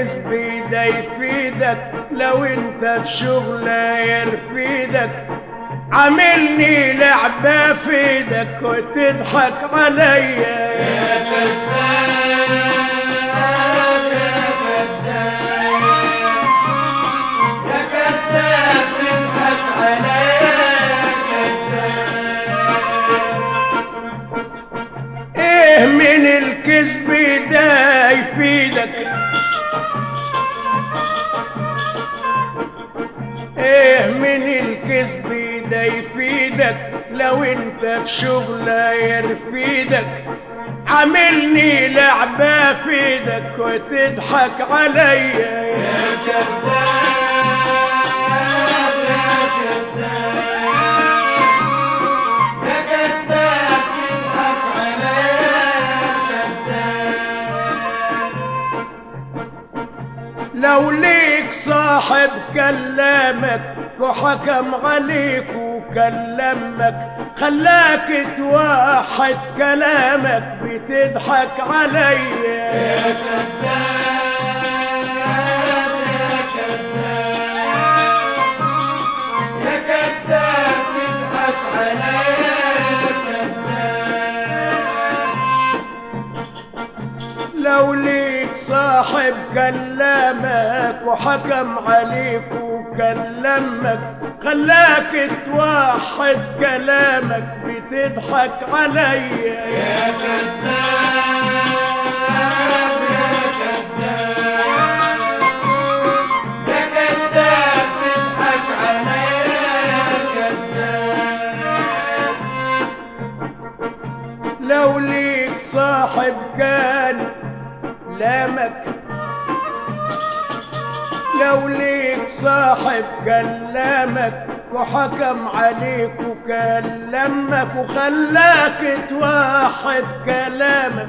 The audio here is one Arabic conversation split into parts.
الكذب ده يفيدك لو انت في شغلة يرفيدك. عاملني لعبة في إيدك وتضحك عليا. يا كذاب انت في شغلة يرفيدك عاملني لعبة في إيدك وتضحك عليا يا كذاب يا كذاب لو ليك صاحب كلمك وحكم عليك وكلمك خلاك توحد كلامك بتضحك عليا يا كذاب يا كذاب يا كذاب بتضحك عليا لو ليك صاحب كلمك وحكم عليك وكلمك خلاك توحد كلامك بتضحك عليا يا كذاب يا كذاب يا كذاب عليا يا كذاب لو ليك صاحب كان لامك. لو ليك صاحب كلمك وحكم عليك وكلمك وخلاك توحد كلامك.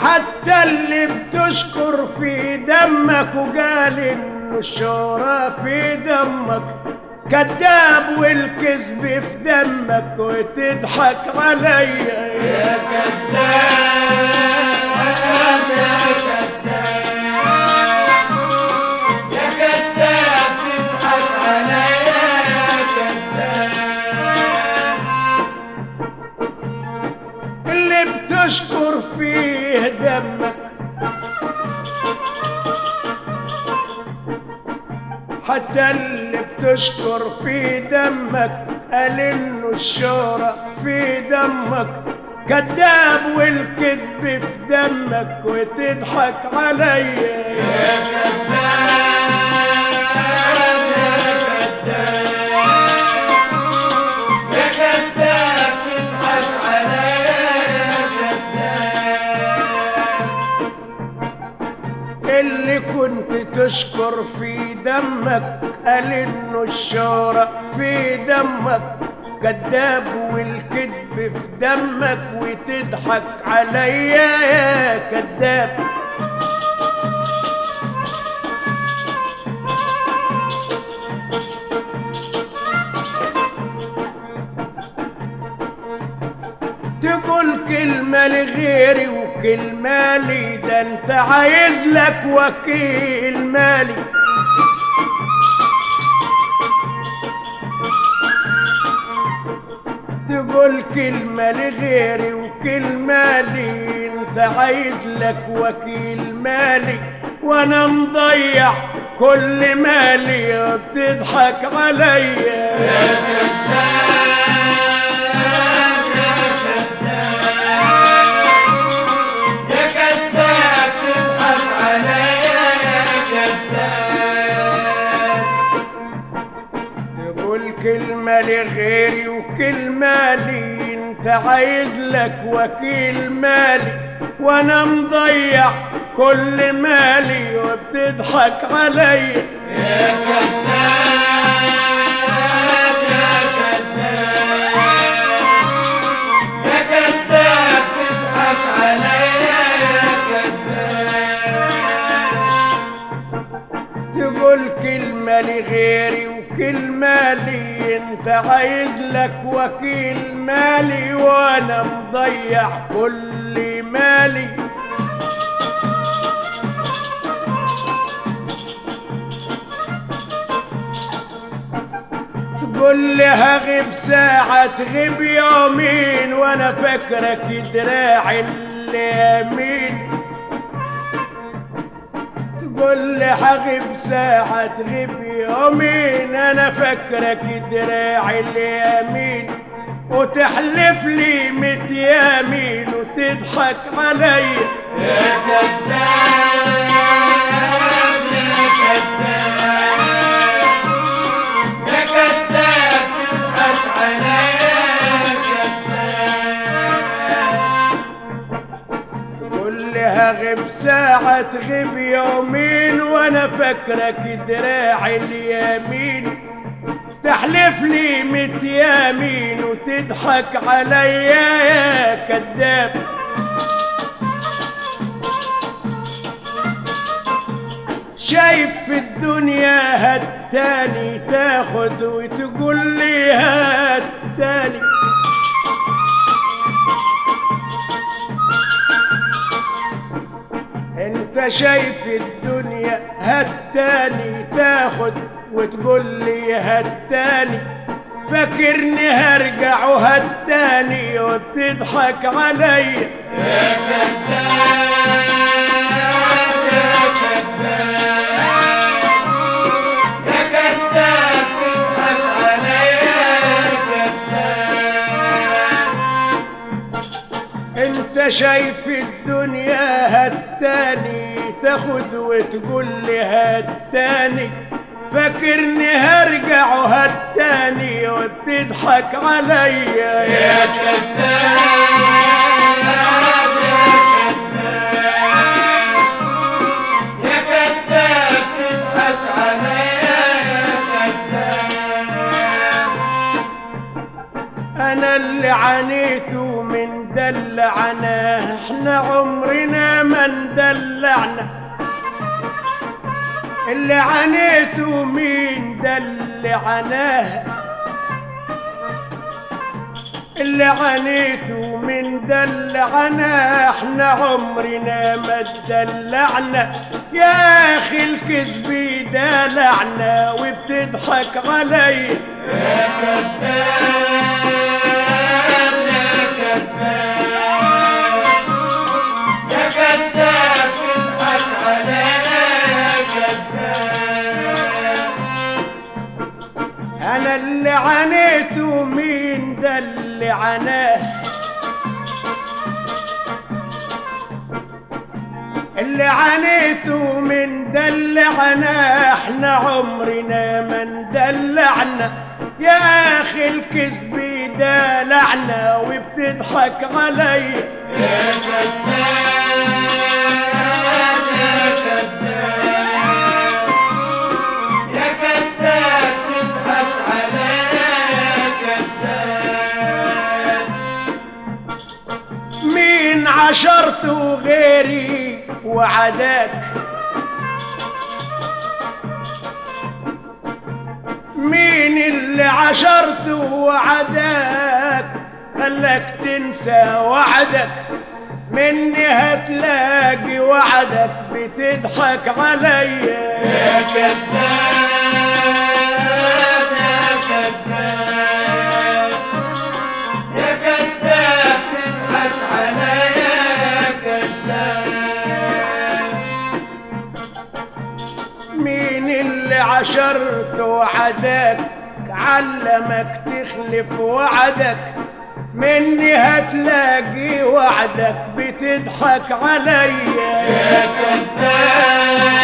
حتى اللي بتشكر في دمك وقال الشهرة في دمك كذاب والكذب في دمك وتضحك عليا يا كذاب. بتشكر في دمك قال إنه الشهرة في دمك. كذاب والكذب في دمك وتضحك عليا يا كذاب يا كذاب اللي كنت تشكر في دمك قال إنه الشهرة في دمك كذاب والكذب في دمك وتضحك عليا يا كذاب. تقول كلمة لغيري وكلمة لي ده أنت عايز لك وكيل مالي. كلمة لغيري وكلمة لي. انت عايز لك وكيل مالي وأنا مضيع كل مالي وبتضحك عليا. يا كذاب كلمة لغيري وكلمة لي. انت عايز لك وكيل مالي وأنا مضيع كل مالي وبتضحك عليا. يا كذاب لغيري وكلمة لي انت عايز لك وكيل مالي وأنا مضيع كل مالي. تقول لي هغيب ساعة تغيب يومين وأنا فاكرك دراعي اليمين لي هغيب ساعة تغيب يومين. أنا فاكرك دراعي اليمين وتحلف لي ميت يمين وتضحك علي. يا كذاب يا كذاب ساعة تغيب يومين وأنا فاكرك دراعي اليمين. تحلف لي ميت يمين وتضحك عليا يا كذاب. شايف في الدنيا هالتاني تاخد وتقول لي هالتاني انت شايف الدنيا هالتاني تاخد وتقول لي هالتاني فاكرني هرجع وهالتاني وبتضحك عليا يا كذاب يا هالتاني تاخد وتقول لي هالتاني فاكرني هرجع وهالتاني وبتضحك عليا يا كذاب يا كذاب يا كذاب تضحك عليا يا كذاب. أنا اللي عانيته دلعنا إحنا عمرنا ما ندلعنا. اللي عانيته مين دلعناه اللي عانيته من دلعنا إحنا عمرنا ما دلعنا يا أخي الكذب دلعنا وبتضحك عليا يا كذاب اللي عانيته مين ده اللي عناه اللي عانيته من دلعنا إحنا عمرنا ما ندلعنا يا أخي الكذب دلعنا وبتضحك كذاب يا مين عشرته غيري وعداك. مين اللي عشرته وعداك؟ خلاك تنسى وعدك. مني هتلاقي وعدك بتضحك عليا. يا كذاب عشرته وعدك علمك تخلف وعدك. مني هتلاقي وعدك بتضحك عليا يا كذاب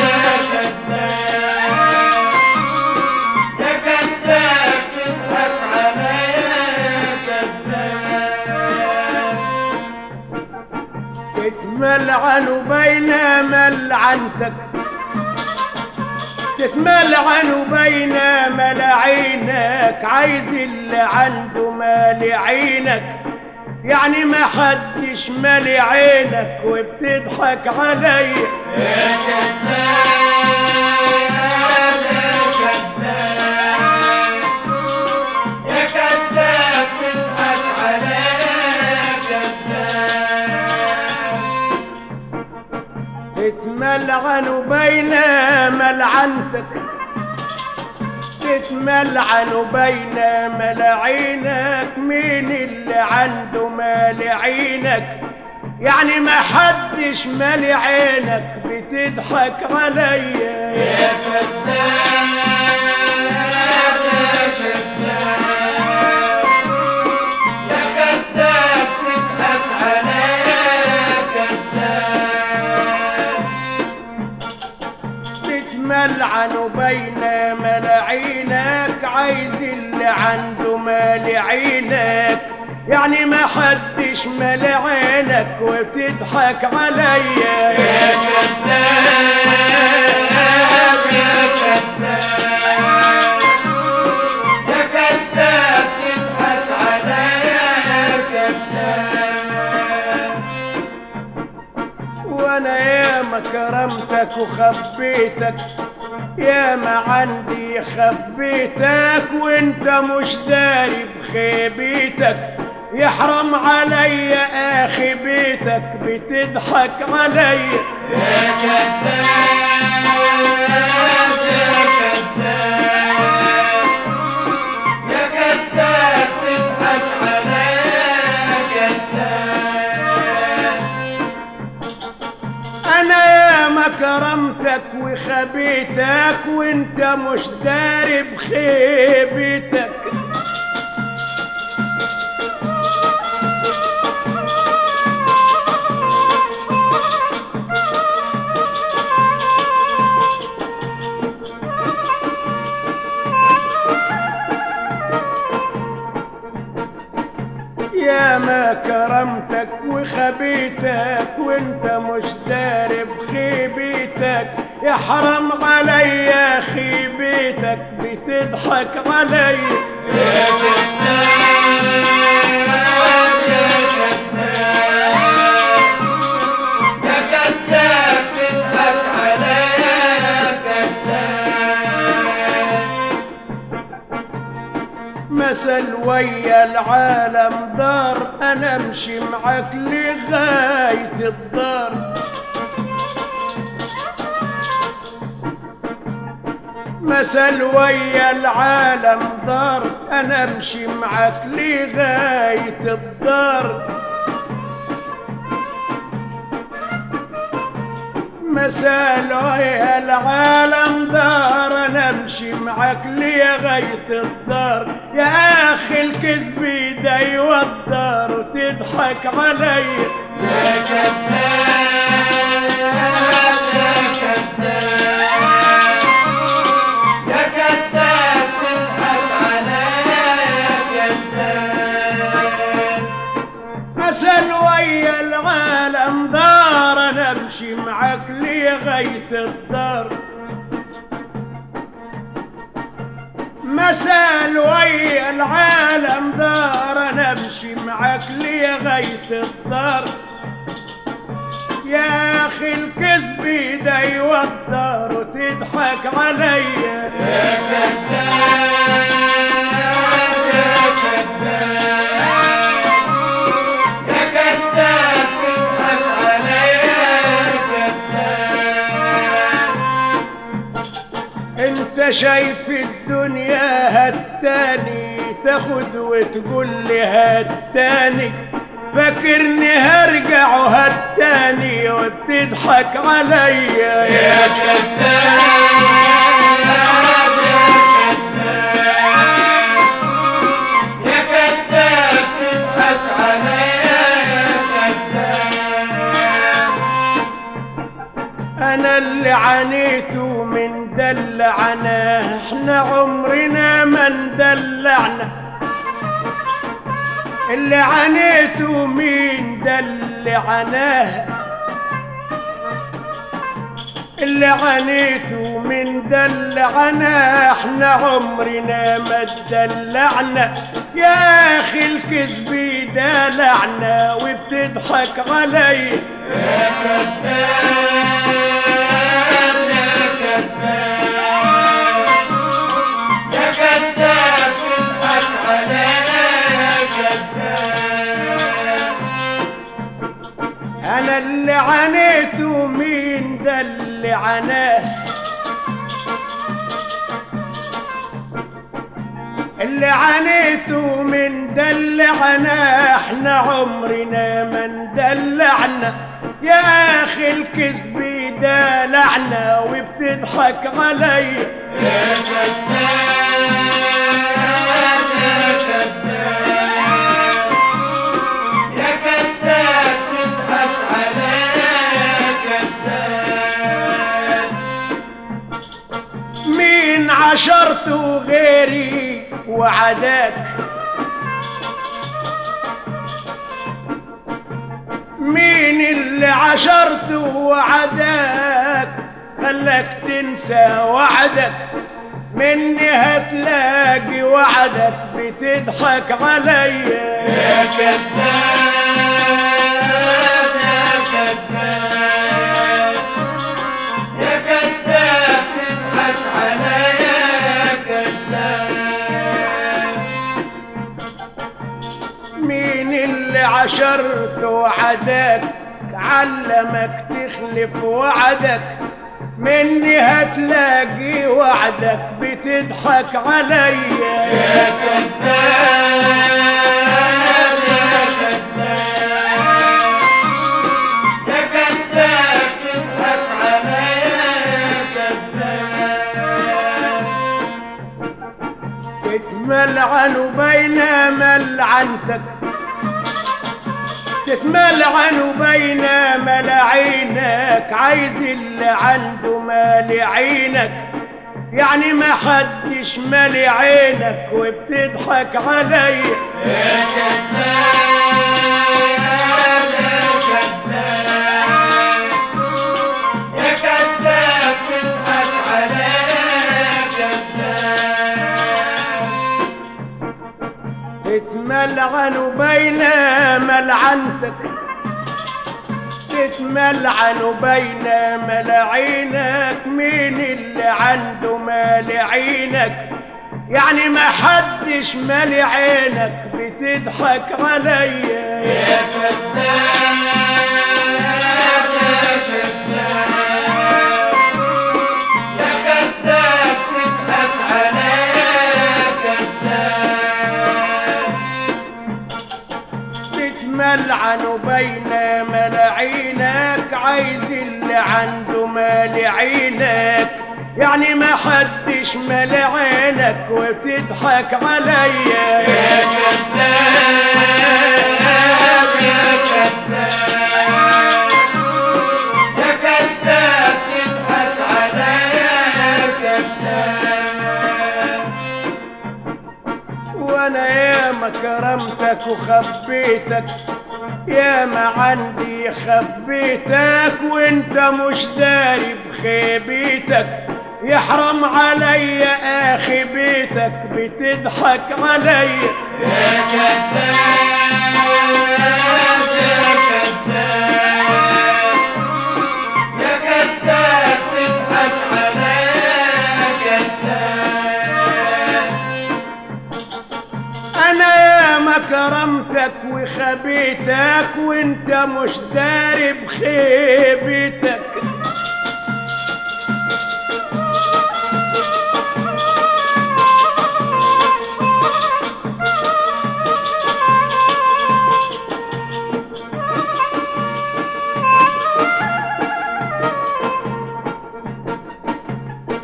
يا كذاب يا تتملعن بينما لعينك عايز اللي عنده مال عينك يعني ما حدش مالي عينك وبتضحك عليا. يا كذاب بين ملعنتك. تتملعن بين ملاعينك. مين اللي عنده مال عينك؟ يعني ما حدش مال عينك بتضحك عليا. يا كذاب تتملعن بين ملاعينك عايز اللي عنده مال عينك يعني ما حدش مال عينك وبتضحك عليا. يا كذاب يا كذاب تضحك عليا. يا ياما عندي خبيتك وانت مش داري بخيبيتك. يحرم عليا أخي بيتك بتضحك عليا يا كذاب يا كذاب. وخبيتك وانت مش داري بخيبتك. يا ما كرمتك وخبيتك وانت حرام عليا خيبتك بتضحك عليا يا كذاب يا كذاب يا كذاب يا كذاب مثل ويا العالم دار أنا أمشي معاك لغاية الدار. مثل ويا العالم دار أنا أمشي معاك لغاية الدار. مثال ويا العالم دار أنا أمشي معاك لغاية الدار. يا أخي الكذب ده يوتر وتضحك عليا يا كذاب مثل ويا العالم دار أنا أمشي معاك لغاية الدار. مثل ويا العالم دار أنا أمشي معاك لغاية الدار. يا أخي الكذب ده يوتر وتضحك عليا يا كذاب يا كذاب. انت شايف الدنيا هالتاني تاخد وتقول لي هالتاني فاكرني هرجع هالتاني وبتضحك عليا يا كذاب. اللي عانيته مين دلعناه اللي عانيته من دلعنا إحنا عمرنا ما ادلعنا يا أخي الكذب دلعنا وبتضحك علي. يا كذاب عنه اللي عنيته من دلعنا إحنا عمرنا ما ندلعنا يا أخي الكذب دلعنا وبتضحك علي. يا عشرته غيري وعداك. مين اللي عشرته وعداك؟ خلاك تنسى وعدك. مني هتلاقي وعدك بتضحك عليا. يا كذاب عشرته وعدك علمك تخلف وعدك مني هتلاقي وعدك بتضحك عليا يا كذاب يا كذاب يا تتملعن بينما لعينك عايز اللي عنده مال عينك يعني ما حدش مالي عينك وبتضحك عليا. تتملعن بينما لعنتك تتملعن بينما لعينك مين اللي عنده مال عينك؟ يعني ما حدش مال عينك بتضحك عليا. يا كذاب تتملعن بينما لعينك عايز اللي عنده مال عينك يعني ما حدش مال عينك وبتضحك عليا. يا كذاب يا كذاب. تضحك عليا يا ياما عندي خبيتك وانت مش داري بخيبيتك. يحرم عليا أخي بيتك بتضحك عليا يا كذاب يا كذاب يا كذاب تضحك عليا يا كذاب. أنا كرمتك وخبيتك وانت مش داري بخيبتك.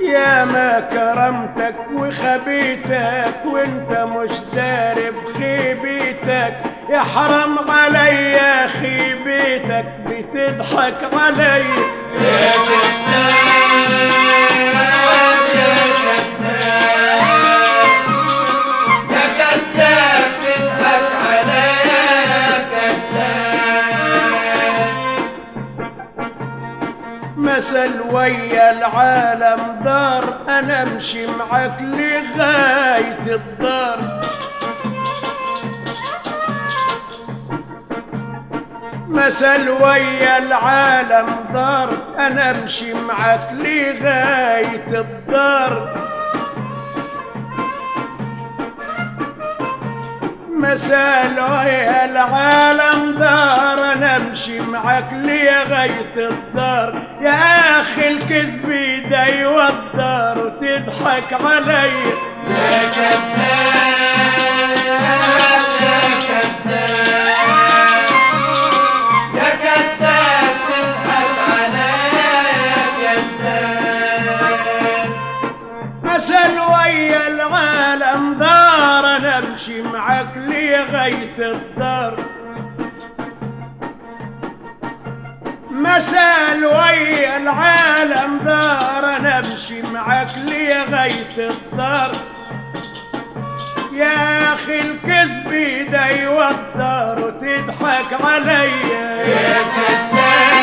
يا ما كرمتك وخبيتك وانت مش داري بخيبتك. يا حرام عليا خيبتك بتضحك عليا يا يا يا يا مثل ويا العالم دار أنا أمشي معاك لغاية الدار. مثل ويا العالم دار. أنا أمشي معاك لغاية الدار. مثال ويا العالم دار. أنا أمشي معاك لغاية الدار. يا أخي الكذب ده يوتر وتضحك عليا يا كذاب ويا العالم دار أنا أمشي معاك لغاية الدار. مسال ويا العالم دار أنا أمشي معاك لغاية الدار. يا أخي الكذب ده يوتر وتضحك عليا يا كذاب.